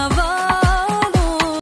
of.